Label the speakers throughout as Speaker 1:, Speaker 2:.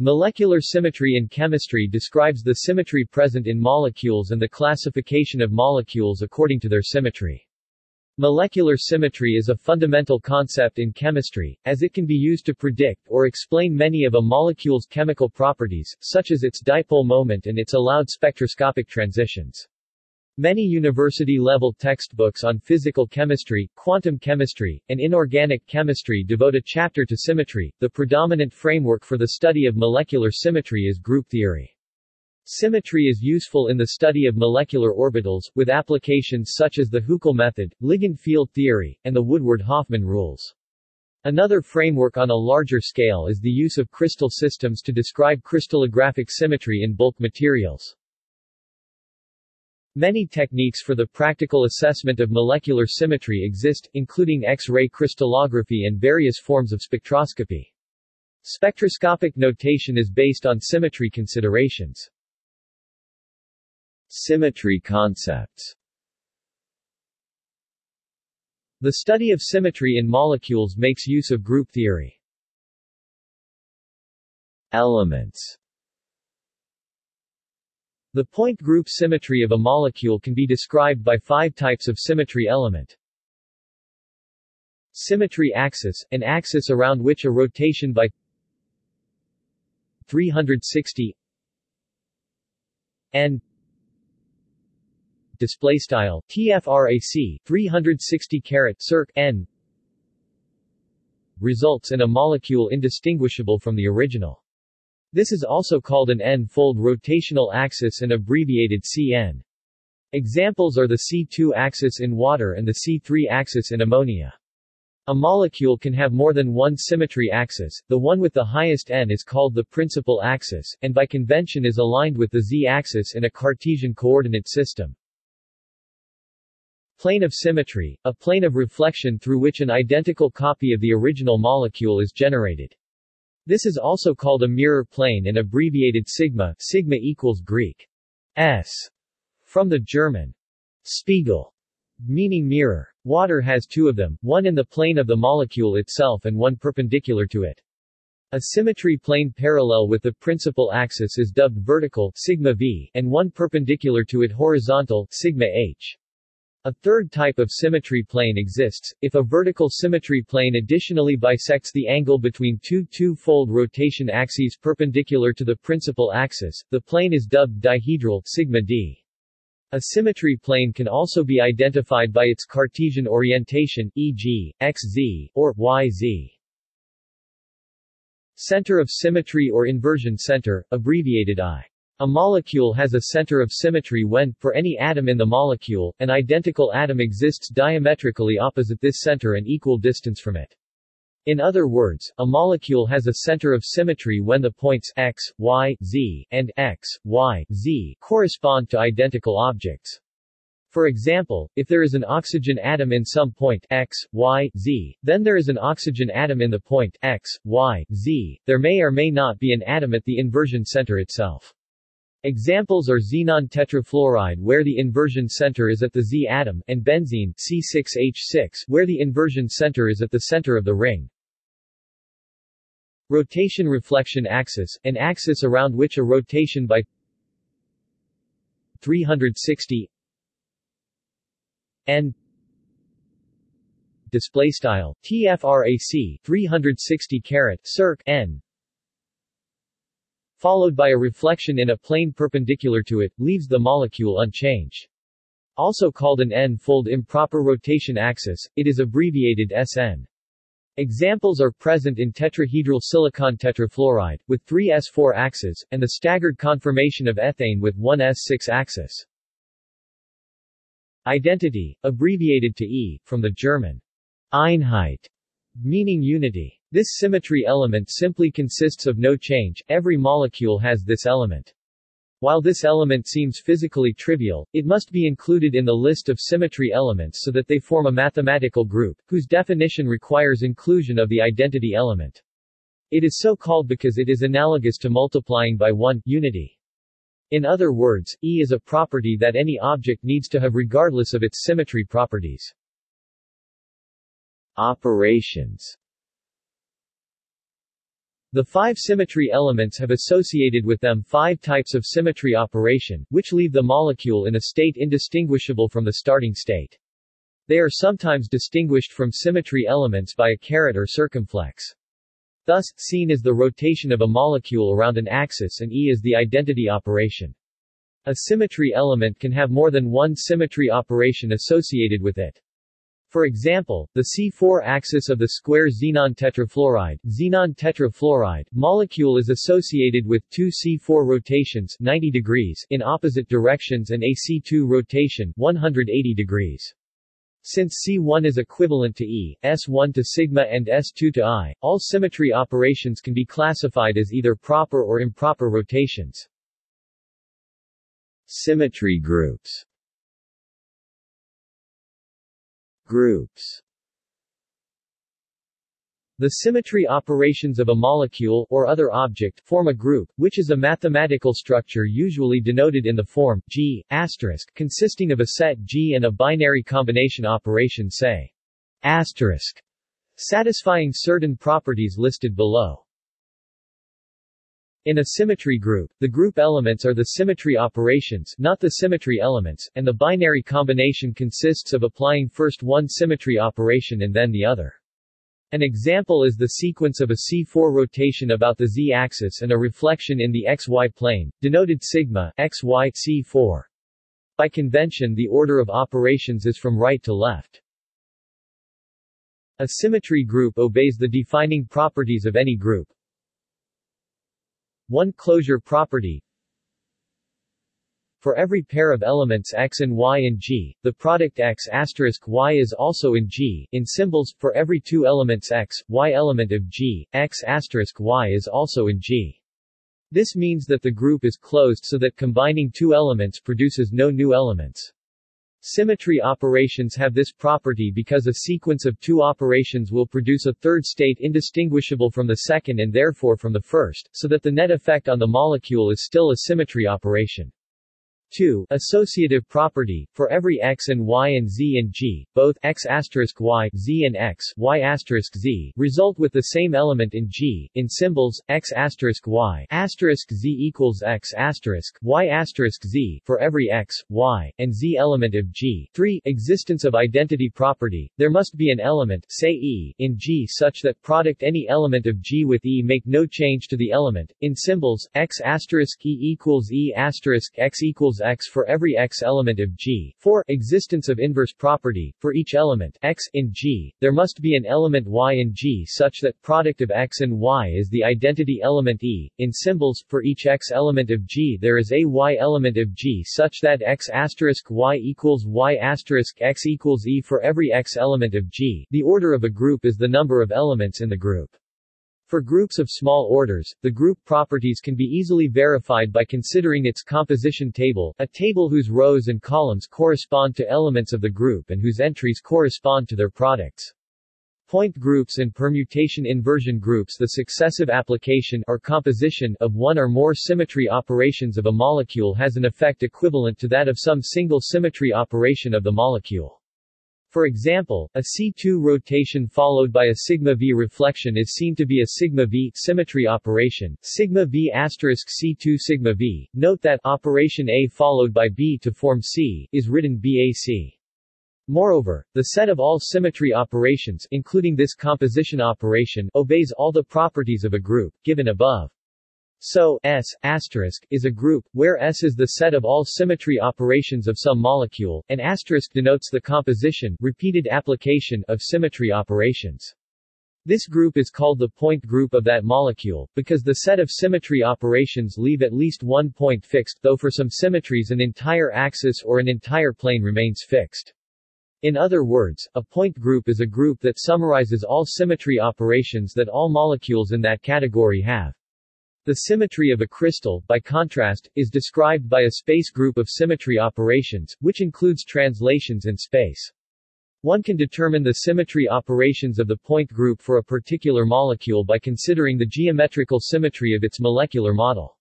Speaker 1: Molecular symmetry in chemistry describes the symmetry present in molecules and the classification of molecules according to their symmetry. Molecular symmetry is a fundamental concept in chemistry, as it can be used to predict or explain many of a molecule's chemical properties, such as its dipole moment and its allowed spectroscopic transitions. Many university-level textbooks on physical chemistry, quantum chemistry, and inorganic chemistry devote a chapter to symmetry. The predominant framework for the study of molecular symmetry is group theory. Symmetry is useful in the study of molecular orbitals, with applications such as the Huckel method, ligand field theory, and the Woodward-Hoffmann rules. Another framework on a larger scale is the use of crystal systems to describe crystallographic symmetry in bulk materials. Many techniques for the practical assessment of molecular symmetry exist, including X-ray crystallography and various forms of spectroscopy. Spectroscopic notation is based on symmetry considerations. Symmetry concepts The study of symmetry in molecules makes use of group theory. Elements the point group symmetry of a molecule can be described by five types of symmetry element. Symmetry axis, an axis around which a rotation by 360 n display style tfrac 360 caret circ n results in a molecule indistinguishable from the original. This is also called an n-fold rotational axis and abbreviated CN. Examples are the C2 axis in water and the C3 axis in ammonia. A molecule can have more than one symmetry axis, the one with the highest n is called the principal axis, and by convention is aligned with the z-axis in a Cartesian coordinate system. Plane of symmetry, a plane of reflection through which an identical copy of the original molecule is generated. This is also called a mirror plane and abbreviated sigma, sigma equals Greek s from the German Spiegel, meaning mirror. Water has two of them, one in the plane of the molecule itself and one perpendicular to it. A symmetry plane parallel with the principal axis is dubbed vertical sigma v, and one perpendicular to it horizontal sigma h. A third type of symmetry plane exists, if a vertical symmetry plane additionally bisects the angle between two two-fold rotation axes perpendicular to the principal axis, the plane is dubbed dihedral sigma d. A symmetry plane can also be identified by its Cartesian orientation, e.g., xz, or yz. Center of symmetry or inversion center, abbreviated I. A molecule has a center of symmetry when, for any atom in the molecule, an identical atom exists diametrically opposite this center and equal distance from it. In other words, a molecule has a center of symmetry when the points x, y, z, and x, y, z correspond to identical objects. For example, if there is an oxygen atom in some point x, y, z, then there is an oxygen atom in the point x, y, z. There may or may not be an atom at the inversion center itself. Examples are xenon tetrafluoride where the inversion center is at the Z atom, and benzene C6H6 where the inversion center is at the center of the ring. Rotation reflection axis, an axis around which a rotation by 360 n display style tfrac 360 caret circ n followed by a reflection in a plane perpendicular to it, leaves the molecule unchanged. Also called an n-fold improper rotation axis, it is abbreviated SN. Examples are present in tetrahedral silicon tetrafluoride, with three S4 axes, and the staggered conformation of ethane with one S6 axis. Identity, abbreviated to E, from the German Einheit, meaning unity. This symmetry element simply consists of no change, every molecule has this element. While this element seems physically trivial, it must be included in the list of symmetry elements so that they form a mathematical group, whose definition requires inclusion of the identity element. It is so called because it is analogous to multiplying by 1 unity. In other words, E is a property that any object needs to have regardless of its symmetry properties. Operations The five symmetry elements have associated with them five types of symmetry operation, which leave the molecule in a state indistinguishable from the starting state. They are sometimes distinguished from symmetry elements by a caret or circumflex. Thus, CN is the rotation of a molecule around an axis and E is the identity operation. A symmetry element can have more than one symmetry operation associated with it. For example, the C4 axis of the square xenon tetrafluoride, xenon tetrafluoride molecule is associated with two C4 rotations 90 degrees in opposite directions and a C2 rotation 180 degrees. Since C1 is equivalent to E, S1 to sigma and S2 to I, all symmetry operations can be classified as either proper or improper rotations. Symmetry groups Groups the symmetry operations of a molecule or other object form a group, which is a mathematical structure usually denoted in the form G asterisk, consisting of a set G and a binary combination operation say asterisk, satisfying certain properties listed below. In a symmetry group, the group elements are the symmetry operations, not the symmetry elements, and the binary combination consists of applying first one symmetry operation and then the other. An example is the sequence of a C4 rotation about the z-axis and a reflection in the xy plane, denoted sigma xy C4. By convention the order of operations is from right to left. A symmetry group obeys the defining properties of any group. 1 closure property for every pair of elements x and y in G, the product x y is also in G. In symbols, for every two elements x, y element of G, x y is also in G. This means that the group is closed so that combining two elements produces no new elements. Symmetry operations have this property because a sequence of two operations will produce a third state indistinguishable from the second and therefore from the first, so that the net effect on the molecule is still a symmetry operation. 2. Associative property, for every x and y and z and g, both x y, z and x, y z, result with the same element in g, in symbols, x y, z equals x y z, for every x, y, and z element of g. 3. Existence of identity property, there must be an element, say E, in g such that product any element of g with E make no change to the element, in symbols, x e equals E x equals x for every x element of G. 4. Existence of inverse property. For each element x in G, there must be an element y in G such that product of x and y is the identity element E. In symbols, for each x element of G there is a y element of G such that x asterisk y equals y asterisk x equals E for every x element of G. The order of a group is the number of elements in the group. For groups of small orders, the group properties can be easily verified by considering its composition table, a table whose rows and columns correspond to elements of the group and whose entries correspond to their products. Point groups and permutation inversion groups The successive application or composition of one or more symmetry operations of a molecule has an effect equivalent to that of some single symmetry operation of the molecule. For example, a C2 rotation followed by a sigma V reflection is seen to be a sigma V symmetry operation, sigma V asterisk C2 sigma V. Note that operation A followed by B to form C is written BAC. Moreover, the set of all symmetry operations, including this composition operation, obeys all the properties of a group, given above. So, S is a group, where S is the set of all symmetry operations of some molecule, and asterisk denotes the composition repeated application of symmetry operations. This group is called the point group of that molecule, because the set of symmetry operations leave at least one point fixed, though for some symmetries an entire axis or an entire plane remains fixed. In other words, a point group is a group that summarizes all symmetry operations that all molecules in that category have. The symmetry of a crystal, by contrast, is described by a space group of symmetry operations, which includes translations in space. One can determine the symmetry operations of the point group for a particular molecule by considering the geometrical symmetry of its molecular model.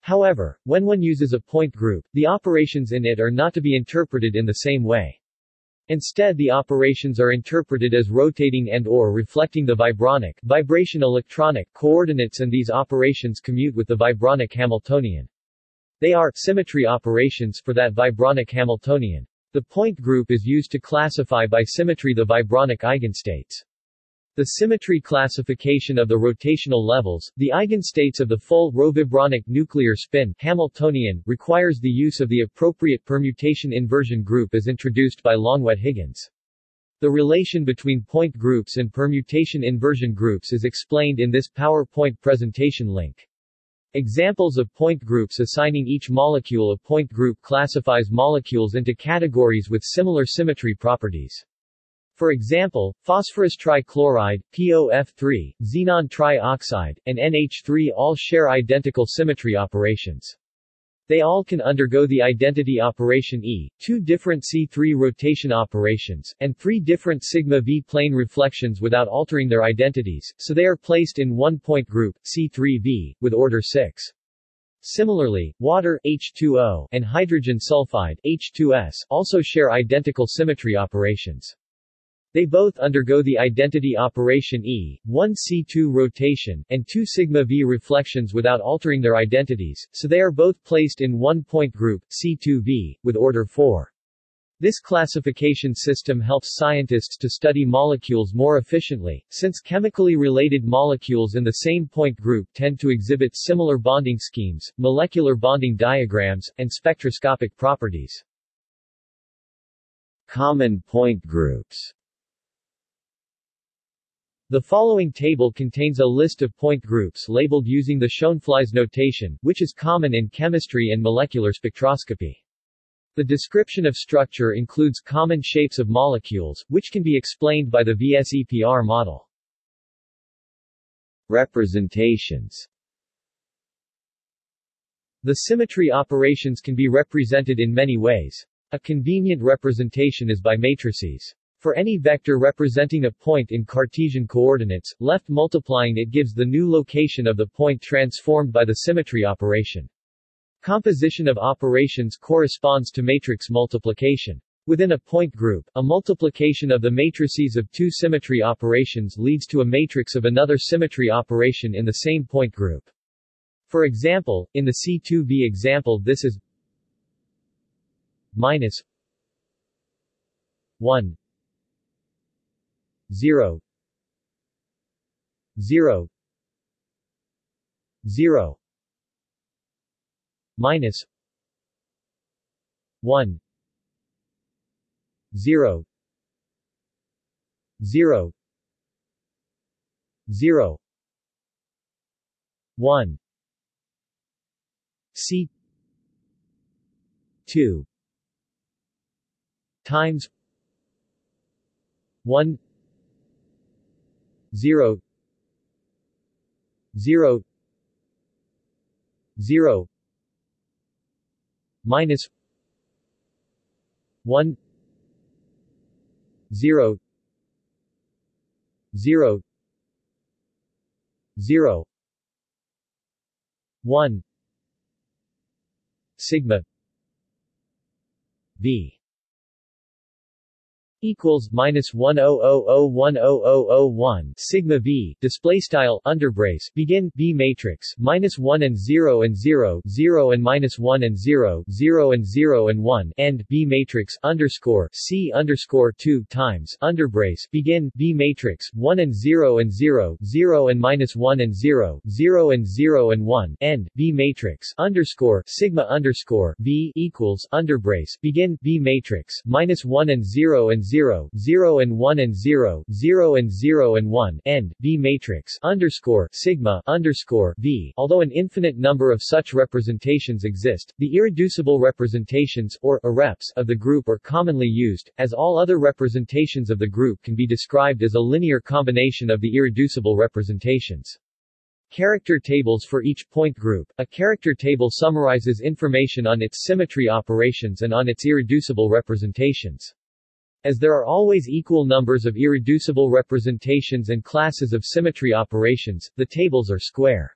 Speaker 1: However, when one uses a point group, the operations in it are not to be interpreted in the same way. Instead the operations are interpreted as rotating and or reflecting the vibronic vibration electronic coordinates and these operations commute with the vibronic Hamiltonian. They are symmetry operations for that vibronic Hamiltonian. The point group is used to classify by symmetry the vibronic eigenstates. The symmetry classification of the rotational levels, the eigenstates of the full rhovibronic nuclear spin Hamiltonian, requires the use of the appropriate permutation inversion group as introduced by Longuet-Higgins. The relation between point groups and permutation inversion groups is explained in this PowerPoint presentation link. Examples of point groups assigning each molecule a point group classifies molecules into categories with similar symmetry properties. For example, phosphorus trichloride, POF3, xenon trioxide, and NH3 all share identical symmetry operations. They all can undergo the identity operation E, two different C3 rotation operations, and three different sigma V plane reflections without altering their identities, so they are placed in one point group, C3V, with order 6. Similarly, water H2O and hydrogen sulfide H2S also share identical symmetry operations. They both undergo the identity operation E, 1 C2 rotation, and 2 sigma V reflections without altering their identities, so they are both placed in one point group, C2V, with order 4. This classification system helps scientists to study molecules more efficiently, since chemically related molecules in the same point group tend to exhibit similar bonding schemes, molecular bonding diagrams, and spectroscopic properties. Common point groups the following table contains a list of point groups labeled using the Schoenflies notation, which is common in chemistry and molecular spectroscopy. The description of structure includes common shapes of molecules, which can be explained by the VSEPR model. Representations The symmetry operations can be represented in many ways. A convenient representation is by matrices. For any vector representing a point in Cartesian coordinates, left multiplying it gives the new location of the point transformed by the symmetry operation. Composition of operations corresponds to matrix multiplication. Within a point group, a multiplication of the matrices of two symmetry operations leads to a matrix of another symmetry operation in the same point group. For example, in the C2V example this is minus 1 zero. Zero. Zero. Minus. One. Zero. Zero. Zero. One. C. Two. Times. One zero zero zero minus one zero zero zero one sigma v equals minus one oh oh oh one oh oh oh one sigma v display style underbrace begin b matrix minus one and zero and zero zero and minus one and zero zero and zero and one end b matrix underscore c underscore two times underbrace begin b matrix one and zero and zero zero and minus one and zero zero and zero and one end b matrix underscore sigma underscore v equals underbrace begin b matrix minus one and zero and 0, 0 0 and 1 and 0, 0 and 0 and 1, end, b matrix, underscore, sigma, underscore, V. Although an infinite number of such representations exist, the irreducible representations, or irreps, of the group are commonly used, as all other representations of the group can be described as a linear combination of the irreducible representations. Character tables for each point group. A character table summarizes information on its symmetry operations and on its irreducible representations. As there are always equal numbers of irreducible representations and classes of symmetry operations, the tables are square.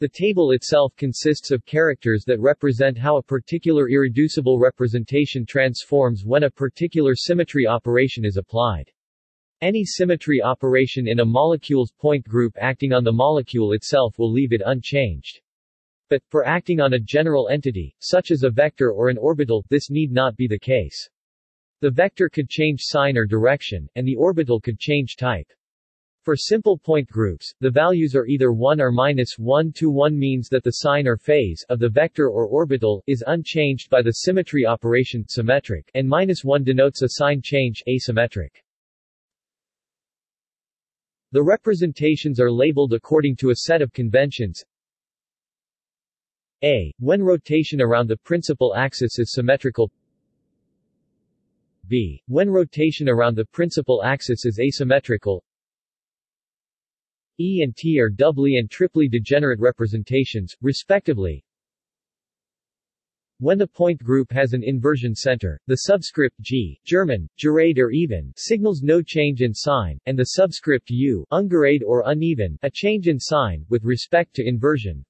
Speaker 1: The table itself consists of characters that represent how a particular irreducible representation transforms when a particular symmetry operation is applied. Any symmetry operation in a molecule's point group acting on the molecule itself will leave it unchanged. But, for acting on a general entity, such as a vector or an orbital, this need not be the case. The vector could change sign or direction, and the orbital could change type. For simple point groups, the values are either 1 or minus 1 to 1 means that the sign or phase of the vector or orbital is unchanged by the symmetry operation symmetric, and minus 1 denotes a sign change asymmetric. The representations are labeled according to a set of conventions. A. When rotation around the principal axis is symmetrical B. When rotation around the principal axis is asymmetrical E and T are doubly and triply degenerate representations, respectively. When the point group has an inversion center, the subscript G, German, gerade or even, signals no change in sign, and the subscript U, ungerade or uneven, a change in sign, with respect to inversion.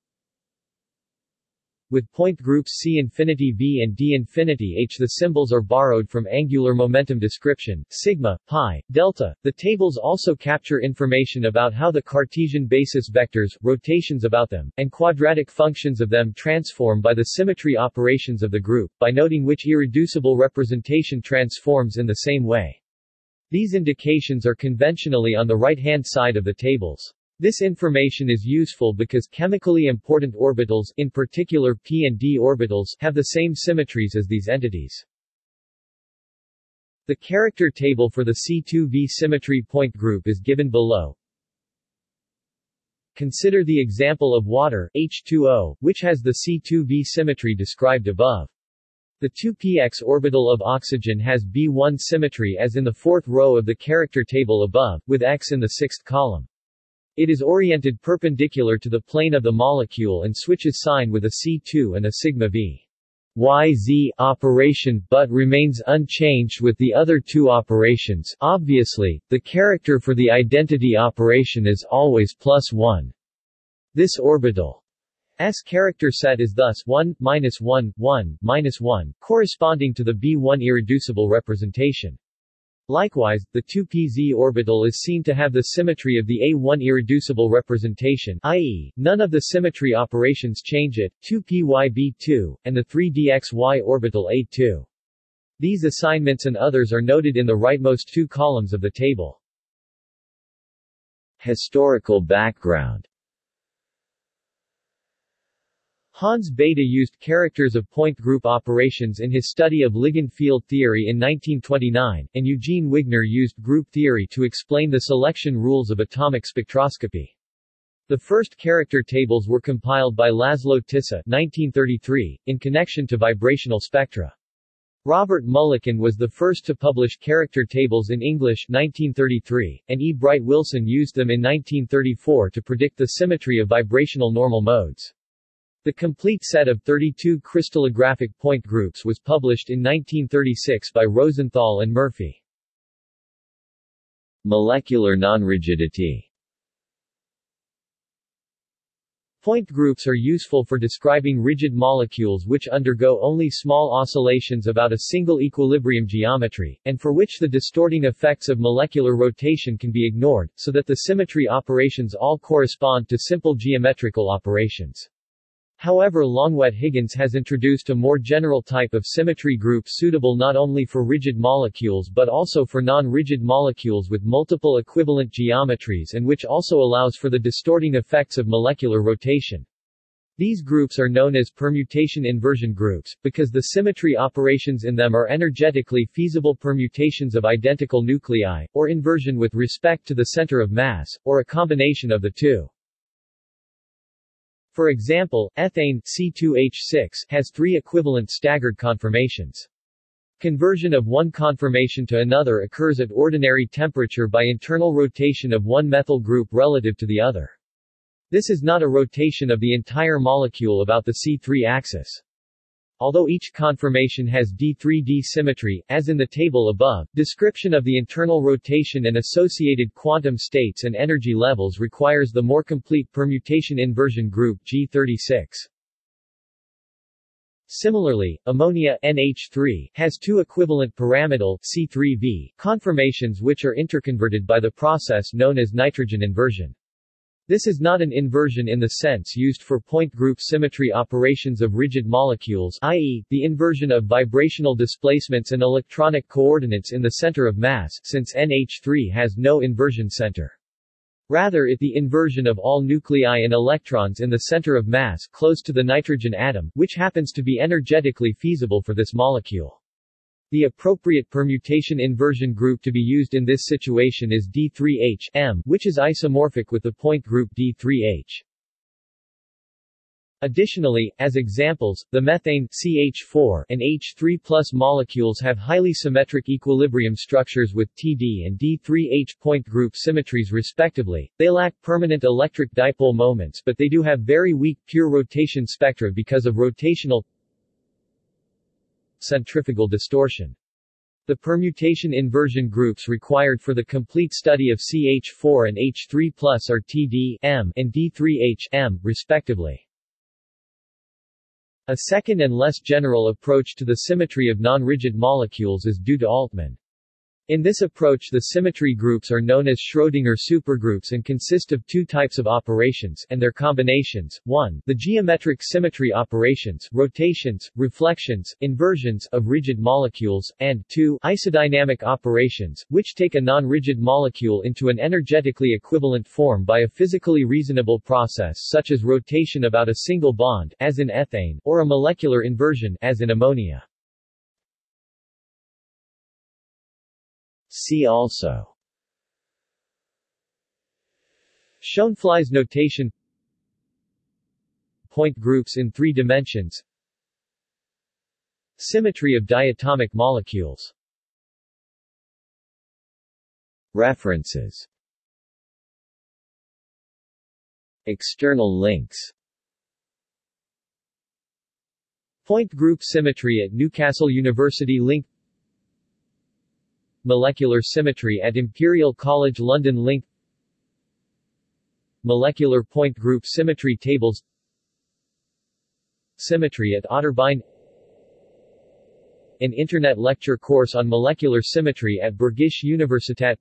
Speaker 1: With point groups C infinity V and D infinity H the symbols are borrowed from angular momentum description, sigma, pi, delta. The tables also capture information about how the Cartesian basis vectors, rotations about them, and quadratic functions of them transform by the symmetry operations of the group, by noting which irreducible representation transforms in the same way. These indications are conventionally on the right-hand side of the tables. This information is useful because chemically important orbitals in particular p and d orbitals have the same symmetries as these entities. The character table for the C2V symmetry point group is given below. Consider the example of water H2O, which has the C2V symmetry described above. The 2px orbital of oxygen has B1 symmetry as in the fourth row of the character table above, with X in the sixth column. It is oriented perpendicular to the plane of the molecule and switches sign with a C2 and a sigma V. YZ operation but remains unchanged with the other two operations. Obviously, the character for the identity operation is always plus 1. This orbital S character set is thus 1, minus 1, 1, minus 1, corresponding to the B1 irreducible representation. Likewise, the 2pz orbital is seen to have the symmetry of the A1 irreducible representation i.e., none of the symmetry operations change it, 2pyb2, and the 3dxy orbital A2. These assignments and others are noted in the rightmost two columns of the table. Historical background Hans Bethe used characters of point group operations in his study of ligand field theory in 1929, and Eugene Wigner used group theory to explain the selection rules of atomic spectroscopy. The first character tables were compiled by Laszlo Tisza 1933, in connection to vibrational spectra. Robert Mulliken was the first to publish character tables in English 1933, and E. Bright Wilson used them in 1934 to predict the symmetry of vibrational normal modes. The complete set of 32 crystallographic point groups was published in 1936 by Rosenthal and Murphy. Molecular nonrigidity Point groups are useful for describing rigid molecules which undergo only small oscillations about a single equilibrium geometry, and for which the distorting effects of molecular rotation can be ignored, so that the symmetry operations all correspond to simple geometrical operations. However Longuet-Higgins has introduced a more general type of symmetry group suitable not only for rigid molecules but also for non-rigid molecules with multiple equivalent geometries and which also allows for the distorting effects of molecular rotation. These groups are known as permutation inversion groups, because the symmetry operations in them are energetically feasible permutations of identical nuclei, or inversion with respect to the center of mass, or a combination of the two. For example, ethane C2H6 has three equivalent staggered conformations. Conversion of one conformation to another occurs at ordinary temperature by internal rotation of one methyl group relative to the other. This is not a rotation of the entire molecule about the C3 axis. Although each conformation has d3d symmetry, as in the table above, description of the internal rotation and associated quantum states and energy levels requires the more complete permutation inversion group G36. Similarly, ammonia NH3 has two equivalent pyramidal C3V conformations which are interconverted by the process known as nitrogen inversion. This is not an inversion in the sense used for point group symmetry operations of rigid molecules i.e., the inversion of vibrational displacements and electronic coordinates in the center of mass, since NH3 has no inversion center. Rather it the inversion of all nuclei and electrons in the center of mass close to the nitrogen atom, which happens to be energetically feasible for this molecule. The appropriate permutation inversion group to be used in this situation is D3H M, which is isomorphic with the point group D3H. Additionally, as examples, the methane CH4 and H3 molecules have highly symmetric equilibrium structures with TD and D3H point group symmetries respectively. They lack permanent electric dipole moments but they do have very weak pure rotation spectra because of rotational centrifugal distortion. The permutation inversion groups required for the complete study of CH4 and H3 are TD M and D3H M, respectively. A second and less general approach to the symmetry of non-rigid molecules is due to Altmann. In this approach the symmetry groups are known as Schrödinger supergroups and consist of two types of operations and their combinations, 1 the geometric symmetry operations rotations, reflections, inversions of rigid molecules, and 2 isodynamic operations, which take a non-rigid molecule into an energetically equivalent form by a physically reasonable process such as rotation about a single bond as in ethane, or a molecular inversion as in ammonia. See also. Schoenflies notation. Point groups in three dimensions. Symmetry of diatomic molecules. References. External links. Point group symmetry at Newcastle University Link Molecular symmetry at Imperial College London Link Molecular point group symmetry tables Symmetry at Otterbein An Internet lecture course on molecular symmetry at Bergische Universität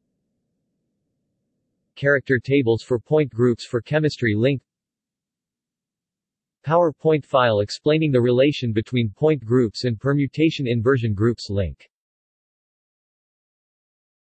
Speaker 1: Character tables for point groups for chemistry link PowerPoint file explaining the relation between point groups and permutation inversion groups link